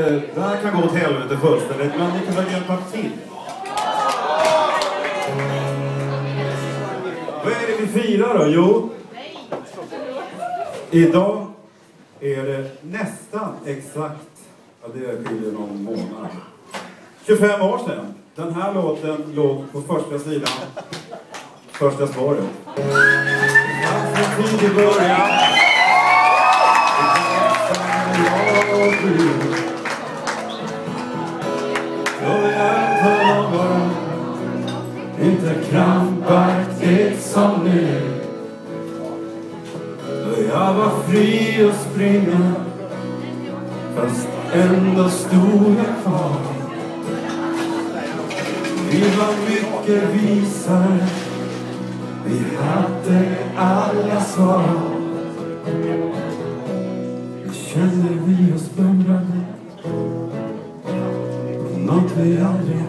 Det här kan gå åt helvete fullständigt, men ni kan väl hjälpa till? Mm. Vad är det vi firar då? Jo, idag är det nästan exakt, ja det skiljer någon månad, 25 år sedan. Den här låten låg på första sidan, första spåret. Ganska tidig början. Krampaktigt som nu Då jag var fri att springa Fast ändå stod jag kvar. Vi var mycket visare. Vi hade alla svar. Kände vi oss beundrade Något vi aldrig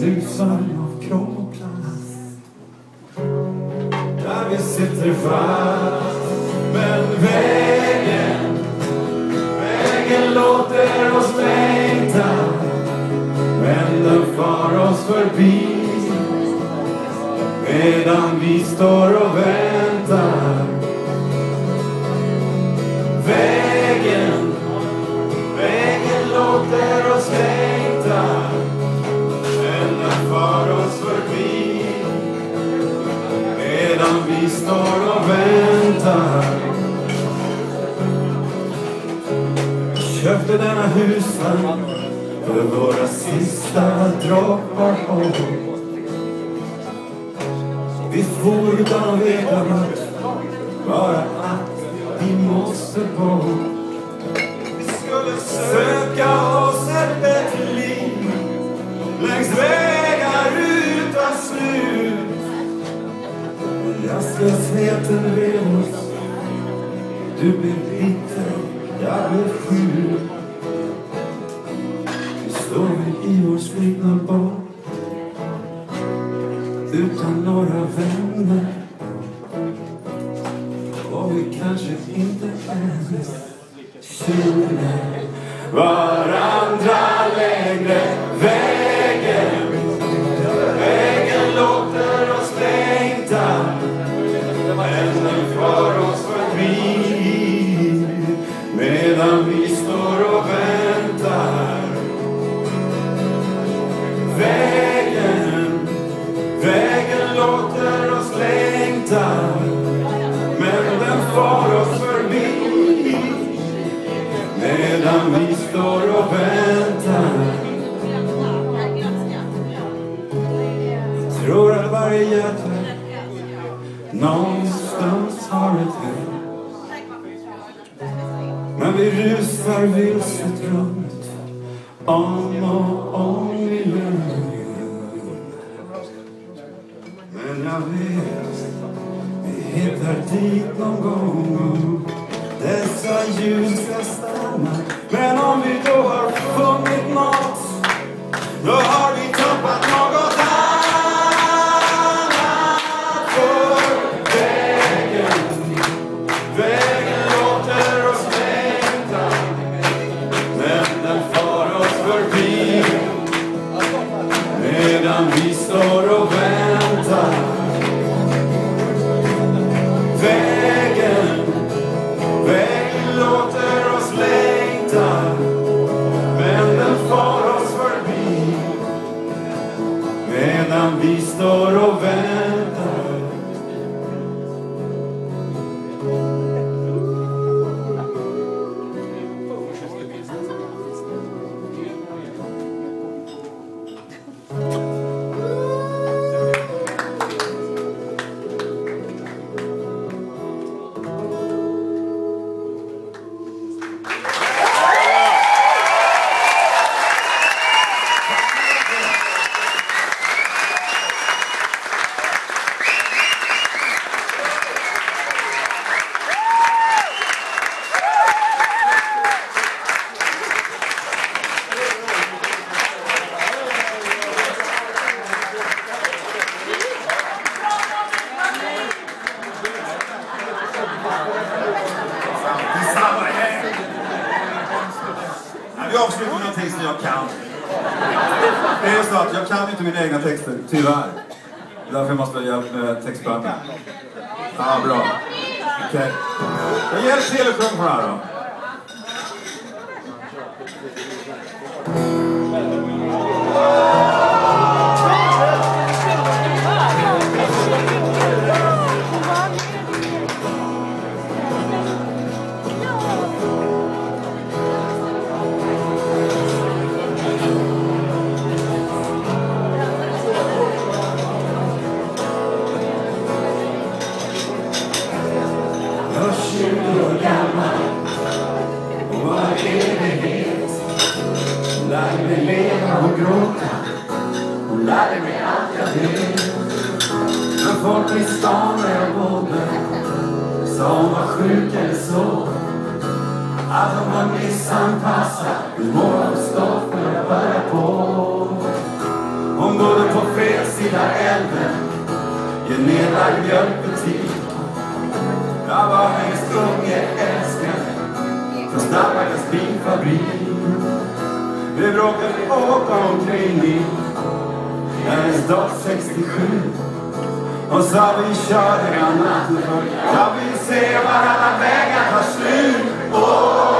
lusan av krom och plast. Där vi sitter fast. Men vägen Vägen låter oss längta. Men den far oss förbi. Medan vi står och väntar Köpte denna husvagn för våra sista droppar av Vi for utan att veta vart Bara att vi måste bort Vi skulle söka oss ett bättre liv Längs vägar utan slut. Och rastlösheten drev oss. Du blev bitter, jag blev sjuk. Utan några vänner och vi kanske inte ens känner varandra längre. Någonstans har ett hem. Men vi rusar vilset runt om och om igen. Men jag vet vi hittar dit någon gång Dessa ljus ska stanna Men om vi väntar Vägen, avsluta med en text jag kan. Det är så att jag kan inte mina egna texter, tyvärr. Därför måste jag hjälp med textböcker. Ja, ah, bra. Okej. Okay. Jag hjälper till på det här då. mamma missanpassa Hur mår de stolt när jag börjar på? Hon går bodde på fel sida elden. i en nedlagd mjölkbutik Jag var hennes unge älskare från Stallbackens bilfabrik Vi bråkade och åkte omkring i hennes dag 67 Hon sa vi kör hela natten för jag vill se var alla vägar tar slut. Oh!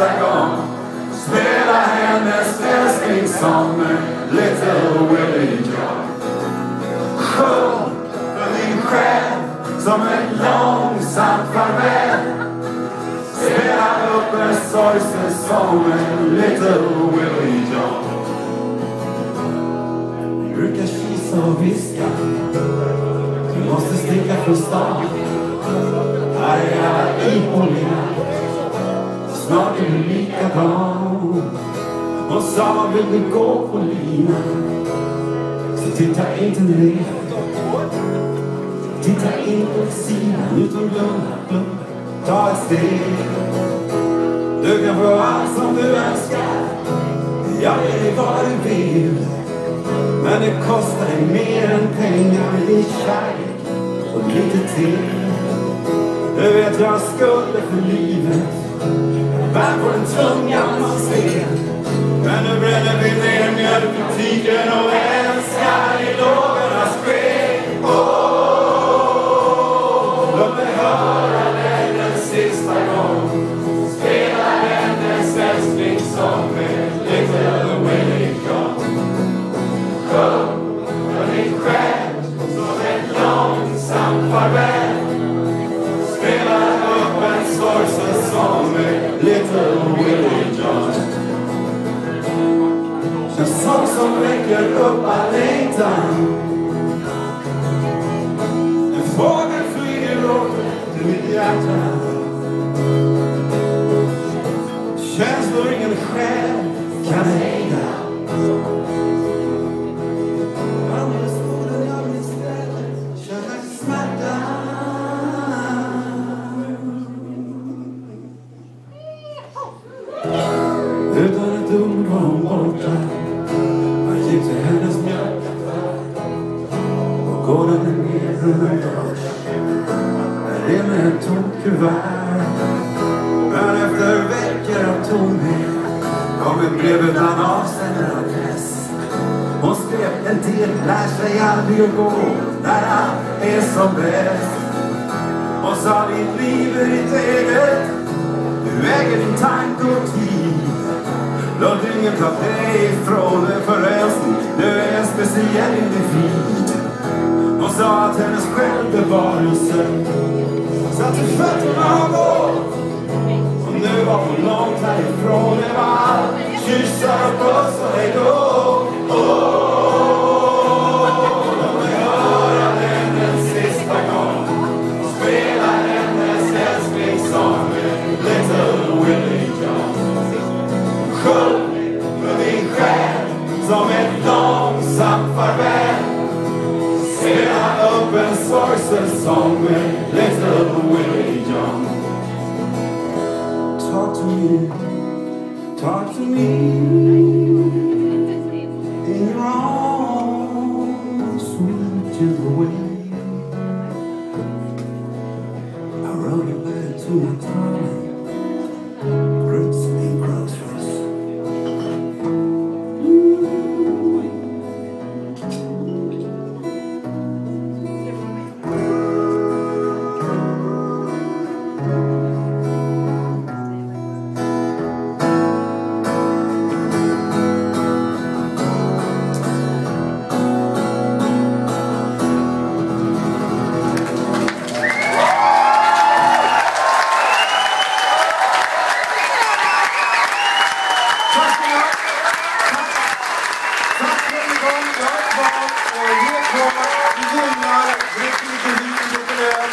nästa gång. Spela hennes älsklingssång Little Willie John Sjung för din själ som ett långsamt farväl. Spela upp en sorgsen sång med Little Willie John Vi brukar kisa och viska. Du måste sticka från stan. Här är alla i Polina snart är du likadan. Hon sa, vill du gå på linan? Så titta inte ner. Titta in på sidan, Ut och blunda. Ta ett steg. Du kan få allt som du önskar. Jag vet vad du vill. Men det kostar dig mer än pengar i kärlek och lite till. Du vet jag skulle för livet Bär på tung tunga sten. Men nu bränner vi ner mjölkbutiken och älskar i loven sång som väcker upp all längtan. En fågel flyger åter till mitt hjärta. Känslor ingen själ kan hejda kuvert. Men efter veckor av tomhet kom ett brev utan avstämning av press Hon skrev en del lär sig aldrig att gå när allt är som bäst. Hon sa ditt liv är ditt eget. Du äger din tanke och tid. Låt ingen ta dig ifrån en förälskning. Du är en speciell individ. Hon sa att hennes självbevarelse Satt i fötterna och gått. Och nu var för långt härifrån. Det var allt Kyssar och puss och hejdå oh. igång, ta ett bad och ge klart. Vi gynnar, drick lite vin, lite öl,